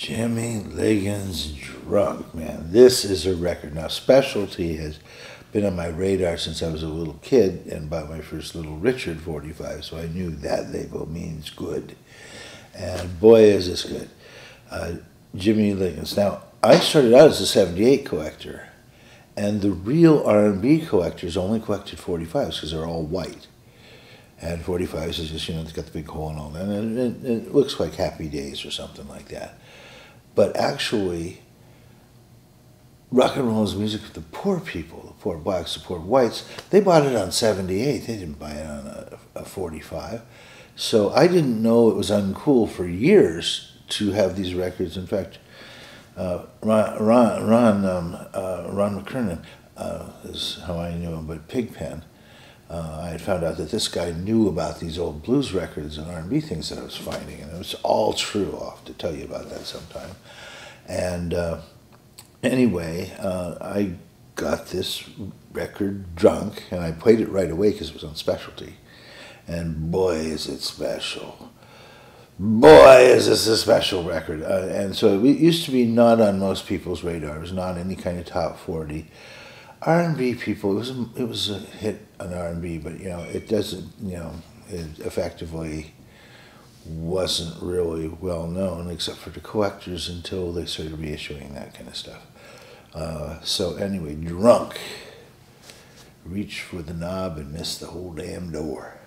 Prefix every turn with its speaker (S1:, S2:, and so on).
S1: Jimmy Liggins Drunk, man. This is a record. Now, Specialty has been on my radar since I was a little kid and bought my first Little Richard 45, so I knew that label means good. And boy, is this good. Uh, Jimmy Liggins. Now, I started out as a 78 collector, and the real R&B collectors only collected 45s because they're all white. And 45s is just, you know, it's got the big hole and all that, and it, it looks like Happy Days or something like that. But actually, rock and roll is music for the poor people, the poor blacks, the poor whites. They bought it on 78. They didn't buy it on a, a 45. So I didn't know it was uncool for years to have these records. In fact, uh, Ron, Ron, um, uh, Ron McKernan uh, is how I knew him, but Pigpen. Uh, I had found out that this guy knew about these old blues records and R&B things that I was finding, and it was all true. I'll have to tell you about that sometime. And uh, anyway, uh, I got this record drunk, and I played it right away because it was on specialty. And boy, is it special! Boy, is this a special record! Uh, and so it used to be not on most people's radars, not any kind of top forty. R and B people, it was a, it was a hit on R and B, but you know it doesn't you know it effectively wasn't really well known except for the collectors until they started reissuing that kind of stuff. Uh, so anyway, drunk, reach for the knob and miss the whole damn door.